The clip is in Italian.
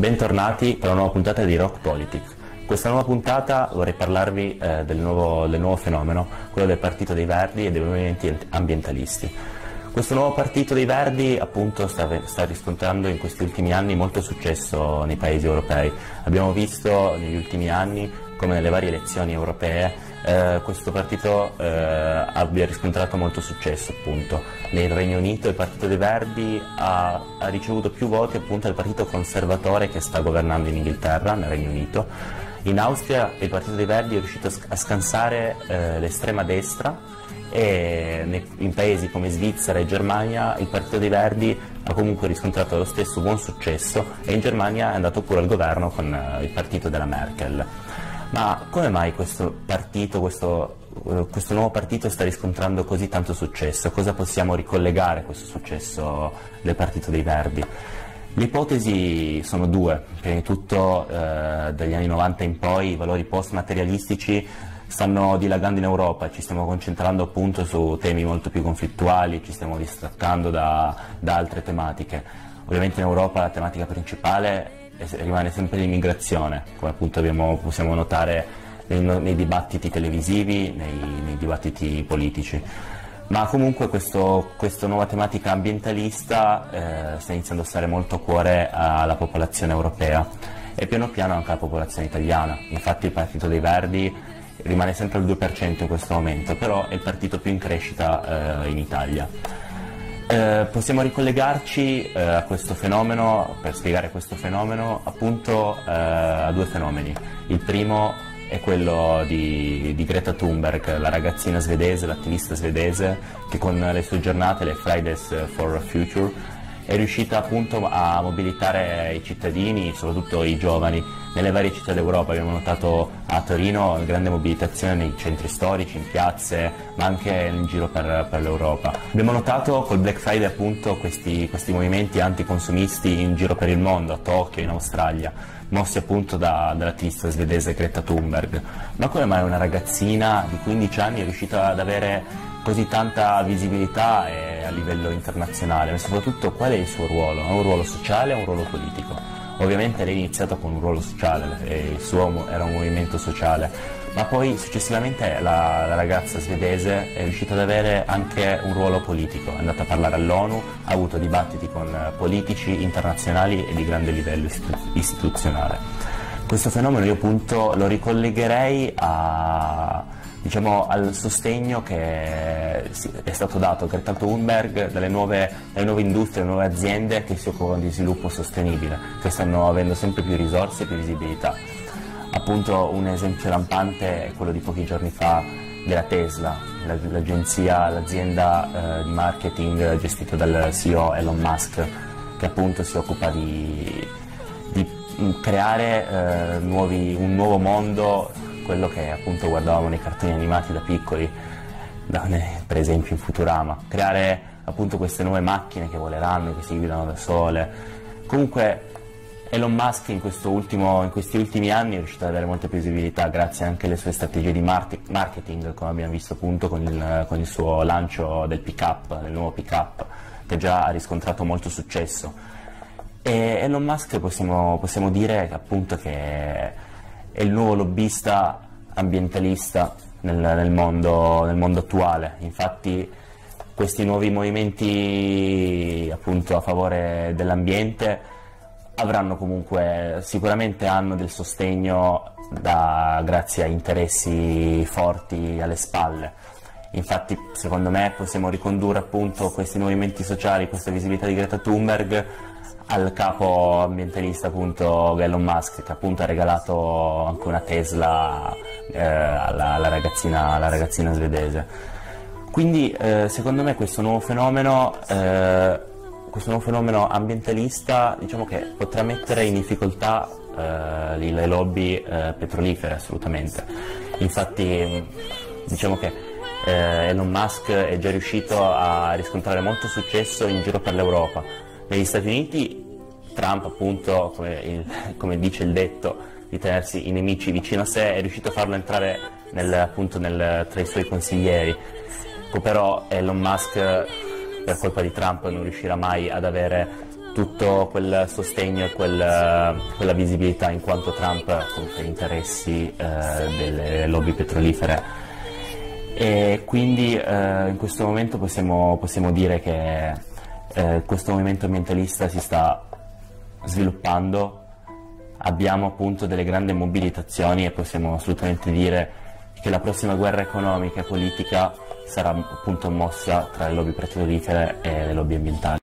Bentornati per una nuova puntata di Rock Politics. Questa nuova puntata vorrei parlarvi eh, del, nuovo, del, nuovo, fenomeno, quello del Partito dei Verdi e dei movimenti ambientalisti. Questo nuovo Partito dei Verdi appunto sta, sta riscontrando in questi ultimi anni molto successo nei paesi europei. Abbiamo visto negli ultimi anni come nelle varie elezioni europee eh, questo partito eh, abbia riscontrato molto successo appunto. Nel Regno Unito il Partito dei Verdi ha, ha, ricevuto più voti appunto del partito conservatore che sta governando in Inghilterra, nel Regno Unito. In Austria il Partito dei Verdi è riuscito a scansare eh, l'estrema destra e in paesi come Svizzera e Germania il Partito dei Verdi ha comunque riscontrato lo stesso buon successo e in Germania è andato pure al governo con eh, il partito della Merkel. Ma come mai questo partito, questo, questo nuovo partito sta riscontrando così tanto successo? Cosa possiamo ricollegare a questo successo del Partito dei Verdi? Le ipotesi sono due, prima di tutto eh, dagli anni 90 in poi i valori post-materialistici stanno dilagando in Europa, ci stiamo concentrando appunto su temi molto più conflittuali, ci stiamo distraccando da, da altre tematiche. Ovviamente in Europa la tematica principale rimane sempre l'immigrazione, come appunto abbiamo, possiamo notare nei, nei dibattiti televisivi, nei, nei, dibattiti politici. Ma comunque questa nuova tematica ambientalista eh, sta iniziando a stare molto a cuore alla popolazione europea e piano piano anche alla popolazione italiana. Infatti il Partito dei Verdi rimane sempre al 2% in questo momento, però è il partito più in crescita eh, in Italia. Eh, possiamo ricollegarci eh, a questo fenomeno, per spiegare questo fenomeno, appunto eh, a due fenomeni. Il primo è quello di, di, Greta Thunberg, la ragazzina svedese, l'attivista svedese, che con le sue giornate, le Fridays for Future, è riuscita appunto a mobilitare i cittadini, soprattutto i giovani, nelle varie città d'Europa. Abbiamo notato a Torino grande mobilitazione nei centri storici, in piazze, ma anche in giro per, per l'Europa. Abbiamo notato col Black Friday appunto questi, questi movimenti anticonsumisti in giro per il mondo, a Tokyo, in Australia, mossi appunto da, dall'attivista svedese Greta Thunberg. Ma come mai una ragazzina di 15 anni è riuscita ad avere così tanta visibilità a livello internazionale, ma soprattutto qual è il suo ruolo? Ha un ruolo sociale o un ruolo politico? Ovviamente lei è iniziata con un ruolo sociale, il suo era un movimento sociale, ma poi successivamente la, la, ragazza svedese è riuscita ad avere anche un ruolo politico, è andata a parlare all'ONU, ha avuto dibattiti con politici internazionali e di grande livello istituzionale. Questo fenomeno io appunto lo ricollegherei a diciamo, al sostegno che è stato dato a Greta Thunberg dalle nuove, dalle nuove industrie, dalle nuove aziende che si occupano di sviluppo sostenibile, che stanno avendo sempre più risorse e più visibilità. Appunto un esempio lampante è quello di pochi giorni fa della Tesla, l'agenzia, l'azienda eh, di marketing gestita dal CEO Elon Musk, che appunto si occupa di, di creare eh, nuovi, un nuovo mondo quello che appunto guardavamo nei cartoni animati da piccoli, da, per esempio in Futurama, creare appunto queste nuove macchine che voleranno, che si guidano da sole. Comunque Elon Musk in, ultimo, in, questi ultimi anni è riuscito ad avere molta più visibilità grazie anche alle sue strategie di marketing, come abbiamo visto appunto con il, con il suo lancio del pick-up, del nuovo pick-up, che già ha riscontrato molto successo. E Elon Musk possiamo, possiamo dire appunto che è il nuovo lobbista ambientalista nel, nel, mondo, nel mondo attuale. Infatti questi nuovi movimenti appunto a favore dell'ambiente avranno comunque, sicuramente hanno del sostegno da, grazie a interessi forti alle spalle. Infatti secondo me possiamo ricondurre appunto questi movimenti sociali, questa visibilità di Greta Thunberg al capo ambientalista appunto Elon Musk che appunto ha regalato anche una Tesla eh, alla, alla, ragazzina, alla, ragazzina, svedese. Quindi eh, secondo me questo nuovo fenomeno, eh, questo nuovo fenomeno ambientalista diciamo che potrà mettere in difficoltà eh, le lobby eh, petrolifere assolutamente. Infatti diciamo che eh, Elon Musk è già riuscito a riscontrare molto successo in giro per l'Europa negli Stati Uniti Trump, appunto, come, il, come dice il detto, di tenersi i nemici vicino a sé, è riuscito a farlo entrare nel, appunto, nel, tra i suoi consiglieri. Però Elon Musk, per colpa di Trump, non riuscirà mai ad avere tutto quel sostegno e quel, quella visibilità in quanto Trump compie interessi eh, delle lobby petrolifere e quindi eh, in questo momento possiamo, possiamo dire che eh, questo movimento ambientalista si sta sviluppando, abbiamo appunto delle grandi mobilitazioni e possiamo assolutamente dire che la prossima guerra economica e politica sarà appunto mossa tra le lobby petrolifere e le lobby ambientali.